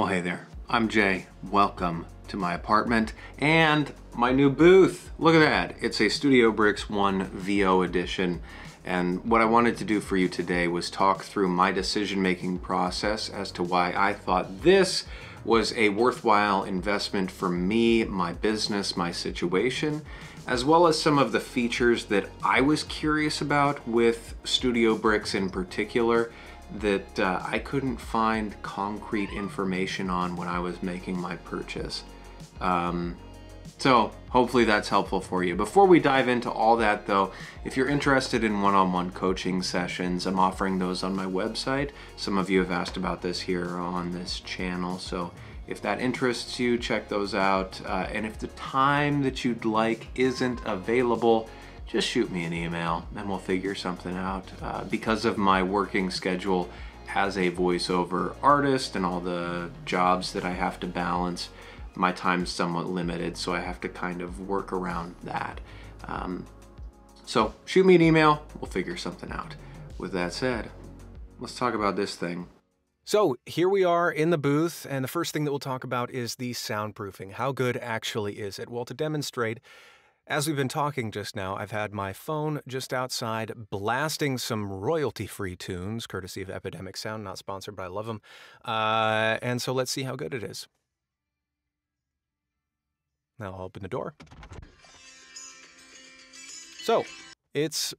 Well, hey there. I'm Jay. Welcome to my apartment and my new booth. Look at that. It's a Studio Bricks 1 VO edition. And what I wanted to do for you today was talk through my decision-making process as to why I thought this was a worthwhile investment for me, my business, my situation, as well as some of the features that I was curious about with Studio Bricks in particular that uh, I couldn't find concrete information on when I was making my purchase. Um, so hopefully that's helpful for you. Before we dive into all that though, if you're interested in one-on-one -on -one coaching sessions, I'm offering those on my website. Some of you have asked about this here on this channel. So if that interests you, check those out. Uh, and if the time that you'd like isn't available, just shoot me an email and we'll figure something out. Uh, because of my working schedule as a voiceover artist and all the jobs that I have to balance, my time's somewhat limited, so I have to kind of work around that. Um, so shoot me an email, we'll figure something out. With that said, let's talk about this thing. So here we are in the booth, and the first thing that we'll talk about is the soundproofing. How good actually is it? Well, to demonstrate, as we've been talking just now, I've had my phone just outside blasting some royalty-free tunes, courtesy of Epidemic Sound, not sponsored, but I love them. Uh, and so let's see how good it is. Now I'll open the door. So, it's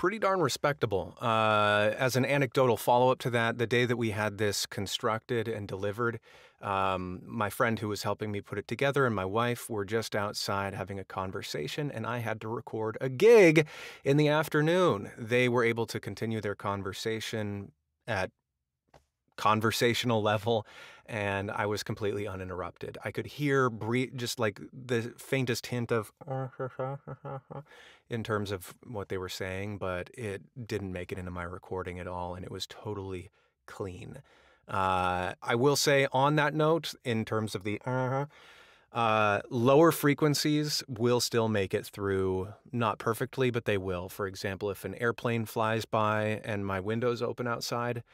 pretty darn respectable. Uh, as an anecdotal follow up to that, the day that we had this constructed and delivered, um, my friend who was helping me put it together and my wife were just outside having a conversation, and I had to record a gig in the afternoon. They were able to continue their conversation at conversational level and I was completely uninterrupted. I could hear just like the faintest hint of in terms of what they were saying, but it didn't make it into my recording at all, and it was totally clean. Uh, I will say on that note, in terms of the uh, lower frequencies will still make it through, not perfectly, but they will. For example, if an airplane flies by and my windows open outside,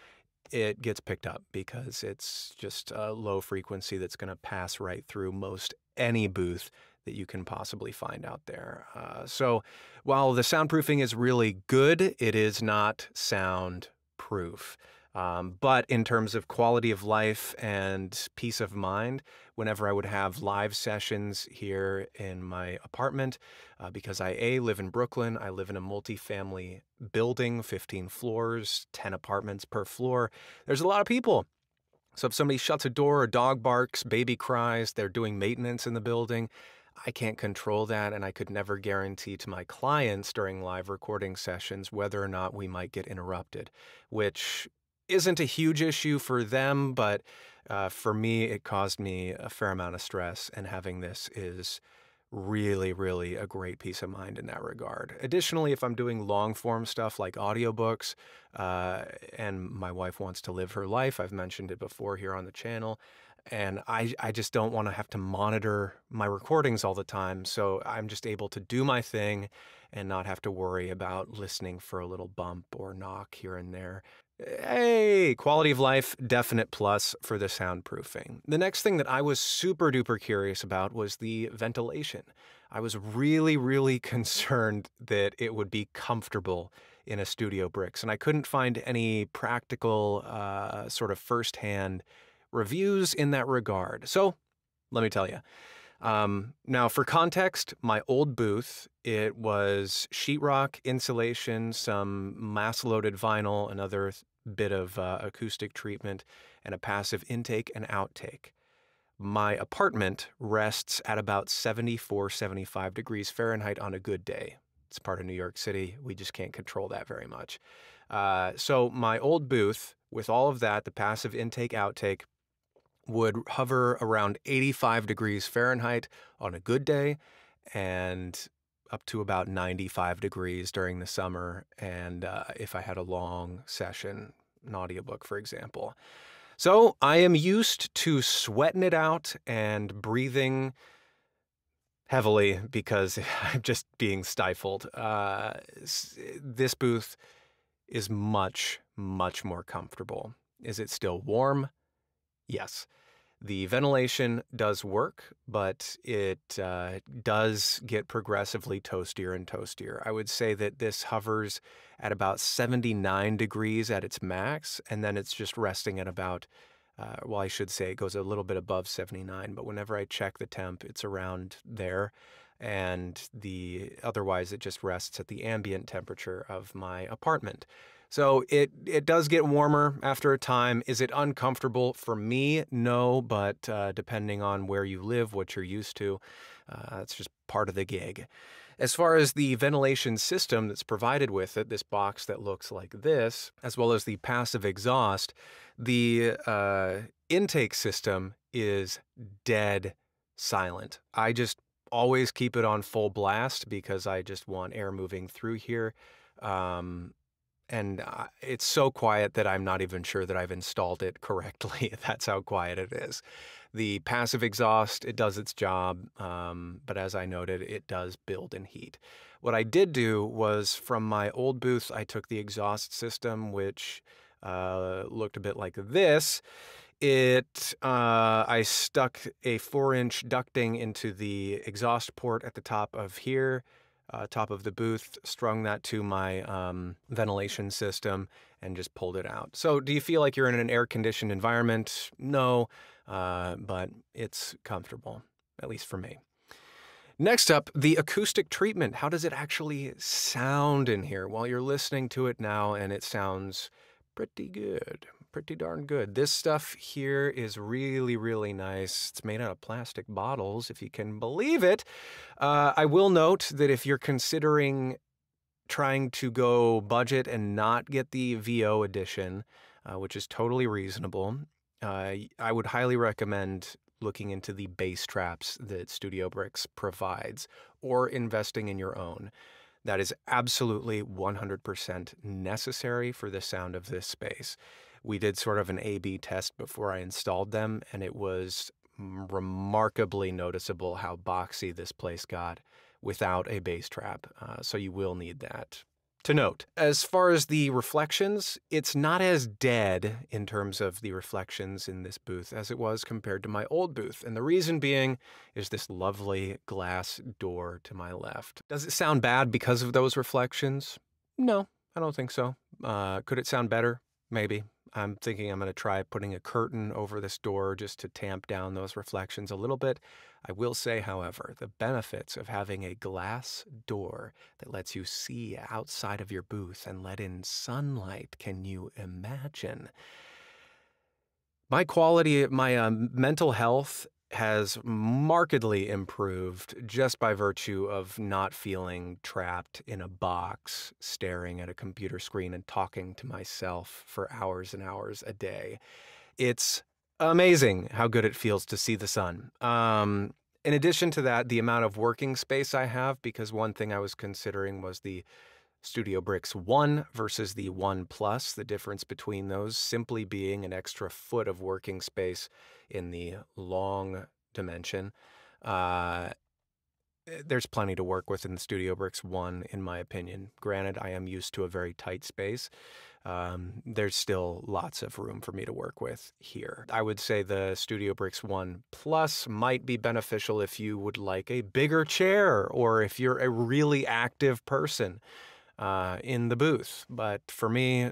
it gets picked up because it's just a low frequency that's going to pass right through most any booth that you can possibly find out there. Uh, so while the soundproofing is really good, it is not soundproof. Um, but in terms of quality of life and peace of mind, whenever I would have live sessions here in my apartment, uh, because I A, live in Brooklyn, I live in a multi-family building, 15 floors, 10 apartments per floor. There's a lot of people. So if somebody shuts a door, a dog barks, baby cries, they're doing maintenance in the building, I can't control that, and I could never guarantee to my clients during live recording sessions whether or not we might get interrupted, which isn't a huge issue for them, but uh, for me, it caused me a fair amount of stress, and having this is really, really a great peace of mind in that regard. Additionally, if I'm doing long form stuff like audiobooks, uh, and my wife wants to live her life, I've mentioned it before here on the channel, and I, I just don't want to have to monitor my recordings all the time. So I'm just able to do my thing and not have to worry about listening for a little bump or knock here and there. Hey, quality of life, definite plus for the soundproofing. The next thing that I was super duper curious about was the ventilation. I was really, really concerned that it would be comfortable in a Studio Bricks, and I couldn't find any practical, uh, sort of firsthand reviews in that regard. So, let me tell you. Um, now, for context, my old booth, it was sheetrock, insulation, some mass-loaded vinyl, another bit of uh, acoustic treatment, and a passive intake and outtake. My apartment rests at about 74, 75 degrees Fahrenheit on a good day. It's part of New York City. We just can't control that very much. Uh, so my old booth, with all of that, the passive intake, outtake, would hover around 85 degrees Fahrenheit on a good day and up to about 95 degrees during the summer. And uh, if I had a long session, an audiobook, for example. So I am used to sweating it out and breathing heavily because I'm just being stifled. Uh, this booth is much, much more comfortable. Is it still warm? Yes. The ventilation does work, but it uh, does get progressively toastier and toastier. I would say that this hovers at about 79 degrees at its max, and then it's just resting at about, uh, well, I should say it goes a little bit above 79, but whenever I check the temp, it's around there. And the otherwise, it just rests at the ambient temperature of my apartment. So it it does get warmer after a time. Is it uncomfortable for me? No, but uh, depending on where you live, what you're used to, uh, just part of the gig. As far as the ventilation system that's provided with it, this box that looks like this, as well as the passive exhaust, the uh, intake system is dead silent. I just always keep it on full blast because I just want air moving through here. Um, and uh, it's so quiet that I'm not even sure that I've installed it correctly. That's how quiet it is. The passive exhaust, it does its job, um, but as I noted, it does build in heat. What I did do was from my old booth, I took the exhaust system, which uh, looked a bit like this. It, uh, I stuck a four inch ducting into the exhaust port at the top of here uh, top of the booth, strung that to my um, ventilation system, and just pulled it out. So, do you feel like you're in an air conditioned environment? No, uh, but it's comfortable, at least for me. Next up, the acoustic treatment. How does it actually sound in here? Well, you're listening to it now, and it sounds pretty good pretty darn good. This stuff here is really, really nice. It's made out of plastic bottles, if you can believe it. Uh, I will note that if you're considering trying to go budget and not get the VO edition, uh, which is totally reasonable, uh, I would highly recommend looking into the bass traps that Studio Bricks provides or investing in your own. That is absolutely 100% necessary for the sound of this space we did sort of an A B test before I installed them, and it was remarkably noticeable how boxy this place got without a bass trap. Uh, so you will need that. To note, as far as the reflections, it's not as dead in terms of the reflections in this booth as it was compared to my old booth. And the reason being is this lovely glass door to my left. Does it sound bad because of those reflections? No, I don't think so. Uh, could it sound better? Maybe. I'm thinking I'm going to try putting a curtain over this door just to tamp down those reflections a little bit. I will say, however, the benefits of having a glass door that lets you see outside of your booth and let in sunlight, can you imagine? My quality, my uh, mental health has markedly improved just by virtue of not feeling trapped in a box, staring at a computer screen and talking to myself for hours and hours a day. It's amazing how good it feels to see the sun. Um, in addition to that, the amount of working space I have, because one thing I was considering was the Studio Bricks 1 versus the 1 Plus, the difference between those simply being an extra foot of working space in the long dimension. Uh, there's plenty to work with in the Studio Bricks 1, in my opinion. Granted, I am used to a very tight space. Um, there's still lots of room for me to work with here. I would say the Studio Bricks 1 Plus might be beneficial if you would like a bigger chair or if you're a really active person uh, in the booth. But for me,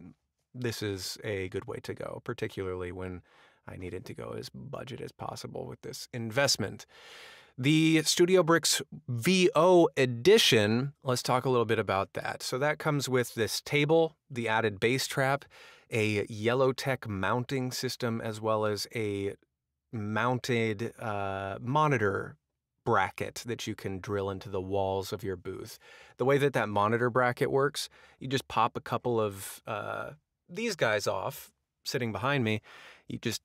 this is a good way to go, particularly when I needed to go as budget as possible with this investment. The Studio Bricks VO edition, let's talk a little bit about that. So that comes with this table, the added bass trap, a Yellowtec mounting system, as well as a mounted uh, monitor bracket that you can drill into the walls of your booth. The way that that monitor bracket works, you just pop a couple of uh, these guys off sitting behind me. You just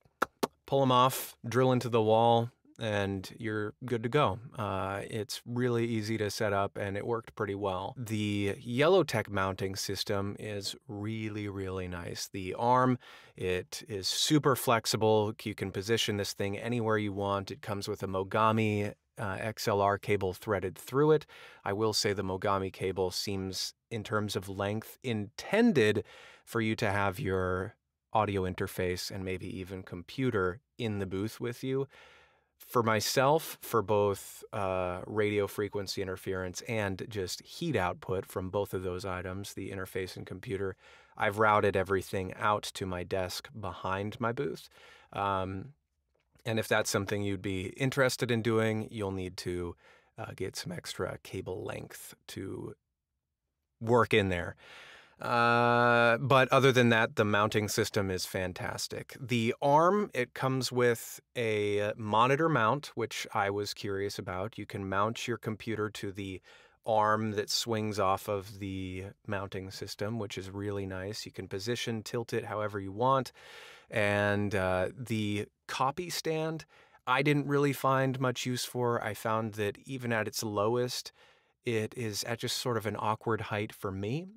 pull them off, drill into the wall, and you're good to go. Uh, it's really easy to set up and it worked pretty well. The Yellowtec mounting system is really, really nice. The arm, it is super flexible. You can position this thing anywhere you want. It comes with a Mogami uh, XLR cable threaded through it. I will say the Mogami cable seems, in terms of length, intended for you to have your audio interface and maybe even computer in the booth with you. For myself, for both uh, radio frequency interference and just heat output from both of those items, the interface and computer, I've routed everything out to my desk behind my booth. Um, and if that's something you'd be interested in doing, you'll need to uh, get some extra cable length to work in there. Uh, but other than that, the mounting system is fantastic. The arm, it comes with a monitor mount, which I was curious about. You can mount your computer to the arm that swings off of the mounting system, which is really nice. You can position, tilt it however you want. And uh, the copy stand, I didn't really find much use for. I found that even at its lowest, it is at just sort of an awkward height for me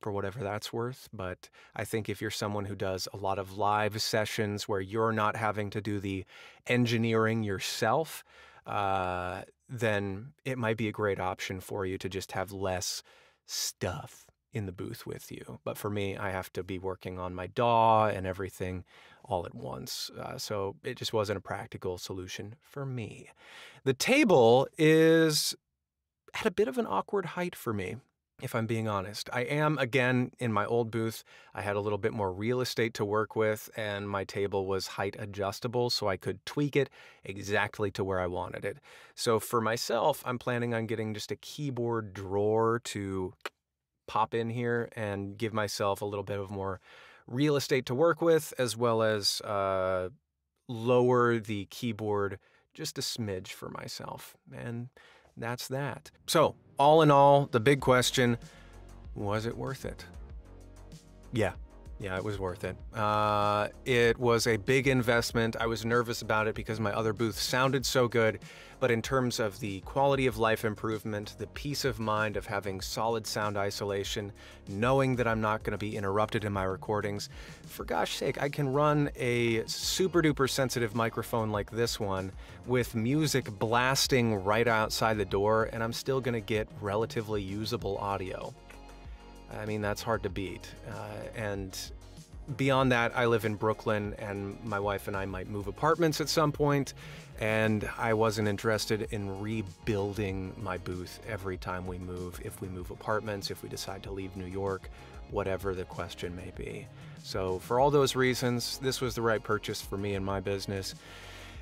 for whatever that's worth. But I think if you're someone who does a lot of live sessions where you're not having to do the engineering yourself, uh, then it might be a great option for you to just have less stuff in the booth with you. But for me, I have to be working on my DAW and everything all at once. Uh, so it just wasn't a practical solution for me. The table is at a bit of an awkward height for me if I'm being honest. I am, again, in my old booth, I had a little bit more real estate to work with, and my table was height adjustable, so I could tweak it exactly to where I wanted it. So for myself, I'm planning on getting just a keyboard drawer to pop in here and give myself a little bit of more real estate to work with, as well as uh, lower the keyboard just a smidge for myself. And that's that. So, all in all, the big question was it worth it? Yeah, yeah, it was worth it. Uh, it was a big investment. I was nervous about it because my other booth sounded so good. But in terms of the quality of life improvement, the peace of mind of having solid sound isolation, knowing that I'm not going to be interrupted in my recordings, for gosh sake, I can run a super duper sensitive microphone like this one with music blasting right outside the door, and I'm still going to get relatively usable audio. I mean, that's hard to beat. Uh, and beyond that, I live in Brooklyn, and my wife and I might move apartments at some point, and I wasn't interested in rebuilding my booth every time we move, if we move apartments, if we decide to leave New York, whatever the question may be. So, for all those reasons, this was the right purchase for me and my business.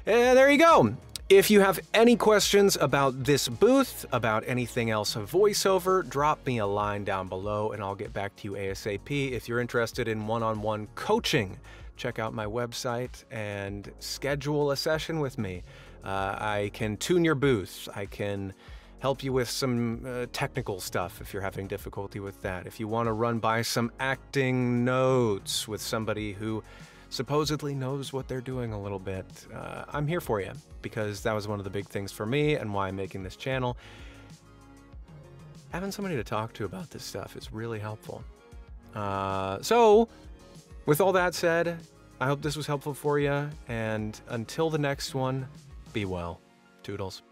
And there you go. If you have any questions about this booth, about anything else voiceover, drop me a line down below and I'll get back to you ASAP. If you're interested in one on one coaching, check out my website and schedule a session with me. Uh, I can tune your booth. I can help you with some uh, technical stuff if you're having difficulty with that. If you want to run by some acting notes with somebody who supposedly knows what they're doing a little bit, uh, I'm here for you because that was one of the big things for me and why I'm making this channel. Having somebody to talk to about this stuff is really helpful. Uh, so, with all that said, I hope this was helpful for you, and until the next one, be well. Toodles.